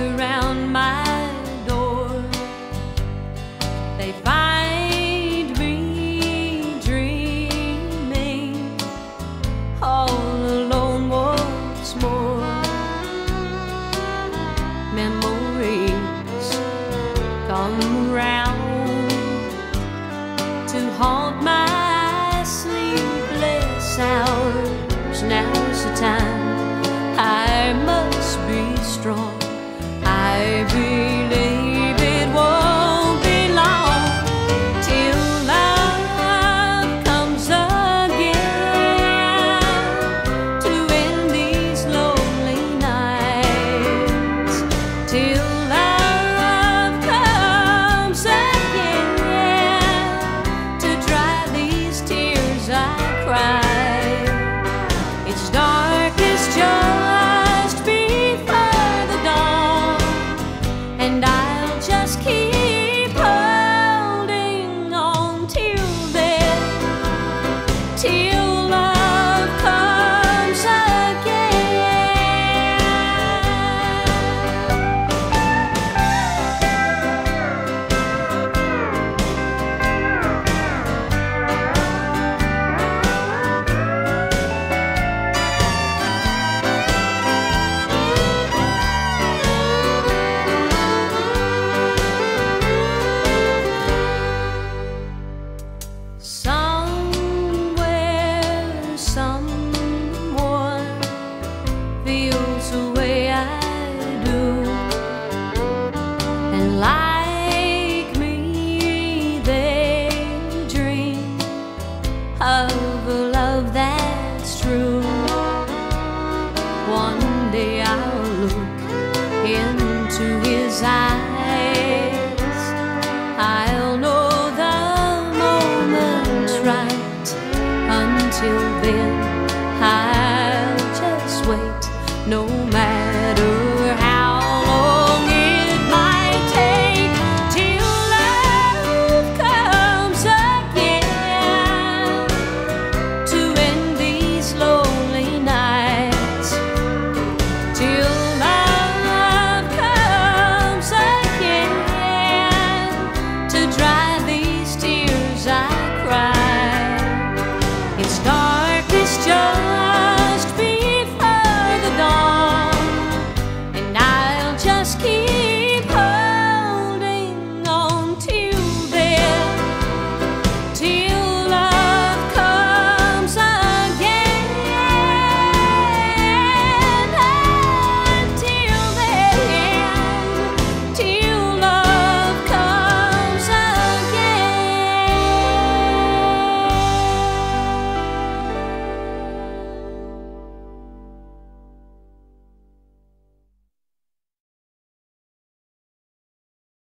around my door. They find me dreaming all alone once more. Memories come round to haunt my sleepless hours. Now's the time. love, a love that's true. One day I'll look into his eyes. I'll know the moment's right. Until then, I'll just wait. No.